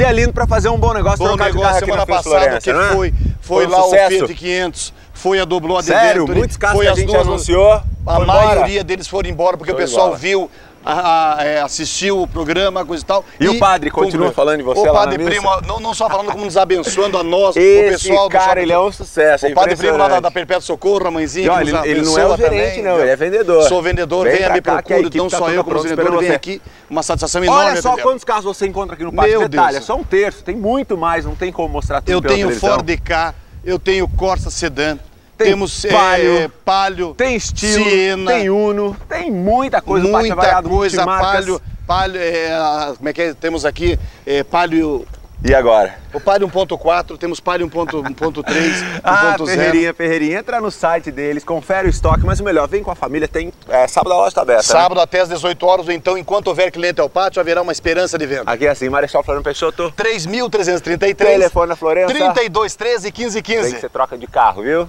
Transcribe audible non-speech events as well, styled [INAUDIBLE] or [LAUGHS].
dia lindo pra fazer um bom negócio, Bom negócio semana passada que não é? foi, foi Foi um lá sucesso. o Fiat 500, foi a Doblô a Sério, muitos carros foi que a gente duas- anunciou, A foi embora. maioria deles foram embora porque Show o pessoal bola. viu, a- a- é, assistiu o programa, coisa e tal. E o padre continua concluiu. falando de você O lá padre? Primo, não, não só falando como nos abençoando a nós, o pessoal do cara, ele é um sucesso, é O padre Primo lá da, da Perpétuo Socorro, a mãezinha E nos ele, ele não é o gerente, também, não, ele é vendedor. Sou vendedor, Vem venha, me cá, que a procure, equipe não tá só eu como vendedor, vem aqui, uma satisfação enorme. Olha só quantos carros você encontra aqui no pátio. Meu Detalhe, é só um terço, tem muito mais, não tem como mostrar tudo Eu tenho. Ford K, eu tenho Corsa Sedan, Tem temos Palio, é, Palio, Tem estilo, Siena, tem Uno, tem muita coisa. é muita variado, coisa. Palio, Palio, é, como é que é? Temos aqui é, Palio, E agora? o Palio 1.4, temos Palio 1.3, [LAUGHS] Ah, 1.0. Ferreirinha, Ferreirinha, entra no site deles, confere o estoque, mas o melhor, vem com a família, tem é, sábado a loja tá aberta. né? Sábado até às 18 horas, ou então, enquanto houver cliente ao pátio, haverá uma esperança de venda. Aqui é assim, Marechal Floriano Peixoto, 3.333, telefone na Florença, 3213 vem que 1515. você troca de carro, viu?